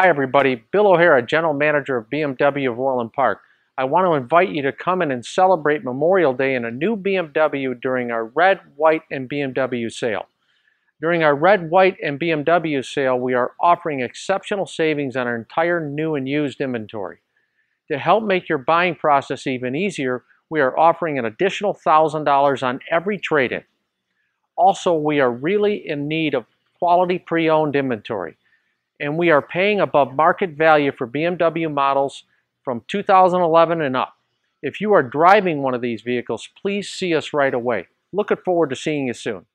Hi everybody, Bill O'Hara, General Manager of BMW of Orland Park. I want to invite you to come in and celebrate Memorial Day in a new BMW during our red, white, and BMW sale. During our red, white, and BMW sale, we are offering exceptional savings on our entire new and used inventory. To help make your buying process even easier, we are offering an additional $1,000 on every trade-in. Also, we are really in need of quality pre-owned inventory and we are paying above market value for BMW models from 2011 and up. If you are driving one of these vehicles, please see us right away. Looking forward to seeing you soon.